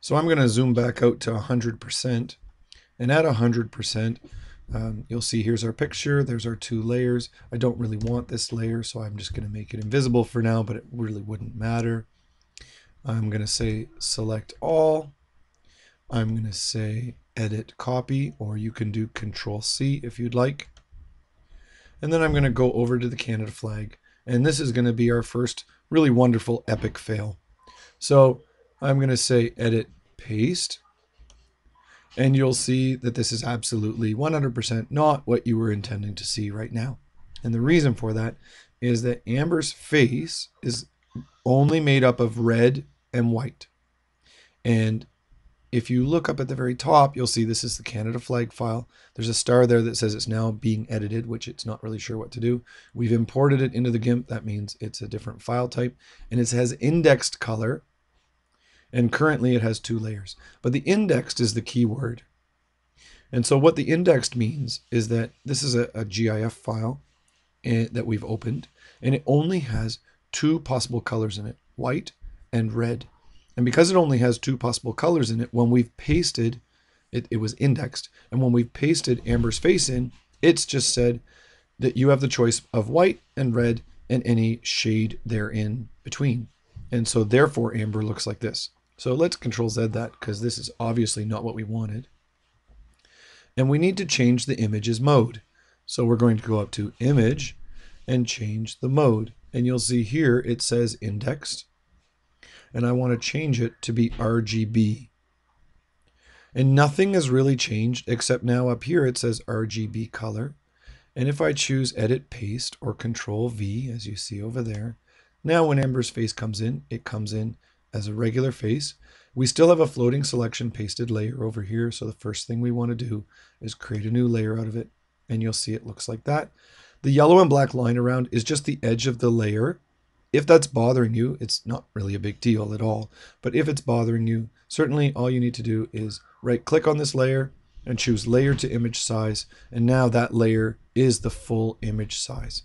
So I'm going to zoom back out to 100%. And at 100%, um, you'll see here's our picture. There's our two layers. I don't really want this layer, so I'm just going to make it invisible for now, but it really wouldn't matter. I'm going to say select all. I'm going to say edit copy, or you can do control C if you'd like. And then I'm going to go over to the Canada flag. And this is going to be our first really wonderful epic fail. So I'm going to say edit paste. And you'll see that this is absolutely 100% not what you were intending to see right now. And the reason for that is that Amber's face is only made up of red and white. And if you look up at the very top, you'll see this is the Canada flag file. There's a star there that says it's now being edited, which it's not really sure what to do. We've imported it into the GIMP. That means it's a different file type. And it has indexed color. And currently it has two layers. But the indexed is the keyword. And so what the indexed means is that this is a, a GIF file eh, that we've opened. And it only has two possible colors in it, white and red. And because it only has two possible colors in it, when we've pasted, it, it was indexed. And when we've pasted Amber's face in, it's just said that you have the choice of white and red and any shade therein between. And so therefore Amber looks like this. So let's control Z that because this is obviously not what we wanted. And we need to change the image's mode. So we're going to go up to image and change the mode. And you'll see here it says indexed and I want to change it to be RGB. And nothing has really changed except now up here it says RGB color. And if I choose edit paste or control V as you see over there, now when Amber's face comes in, it comes in as a regular face. We still have a floating selection pasted layer over here. So the first thing we want to do is create a new layer out of it. And you'll see it looks like that. The yellow and black line around is just the edge of the layer if that's bothering you, it's not really a big deal at all. But if it's bothering you, certainly all you need to do is right click on this layer and choose layer to image size. And now that layer is the full image size.